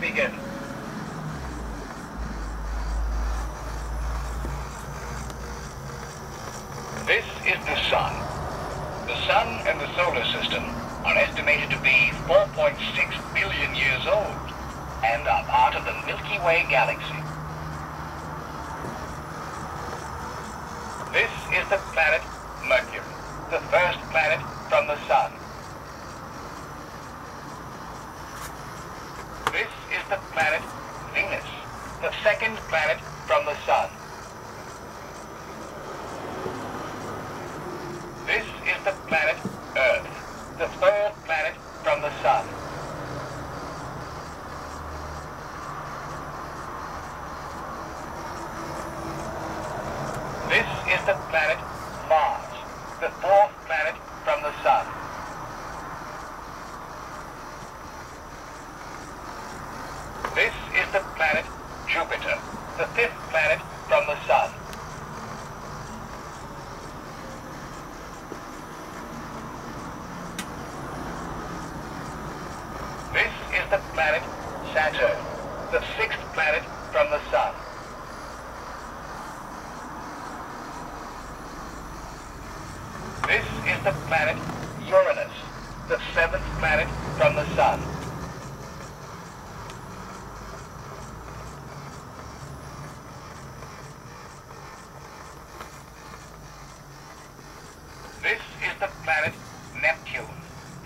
begin. This is the Sun. The Sun and the Solar System are estimated to be 4.6 billion years old and are part of the Milky Way galaxy. This is the planet Mercury, the first planet from the Sun. This is the planet Venus, the second planet from the Sun. This is the planet Earth, the third planet from the Sun. This is the planet Mars, the fourth planet from the Sun. This is the planet Jupiter, the fifth planet from the Sun. This is the planet Saturn, the sixth planet from the Sun. This is the planet Uranus, the seventh planet from the Sun.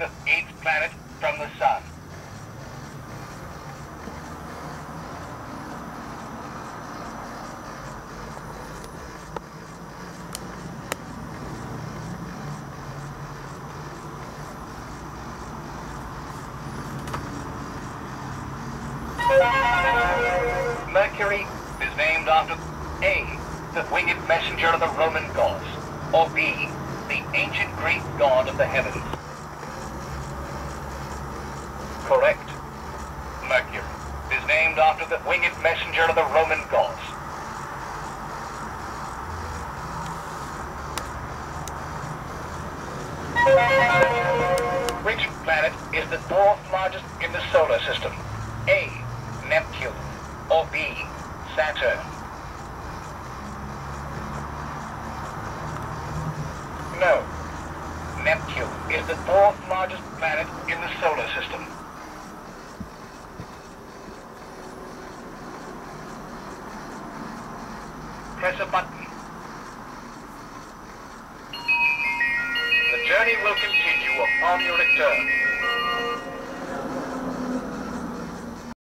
The eighth planet from the Sun. Mercury is named after A, the winged messenger of the Roman gods, or B, the ancient Greek god of the heavens. Correct. Mercury is named after the winged messenger of the Roman gods. Which planet is the fourth largest in the solar system? A. Neptune. Or B. Saturn. No. Neptune is the fourth largest planet in the solar system. Press a button. The journey will continue upon your return.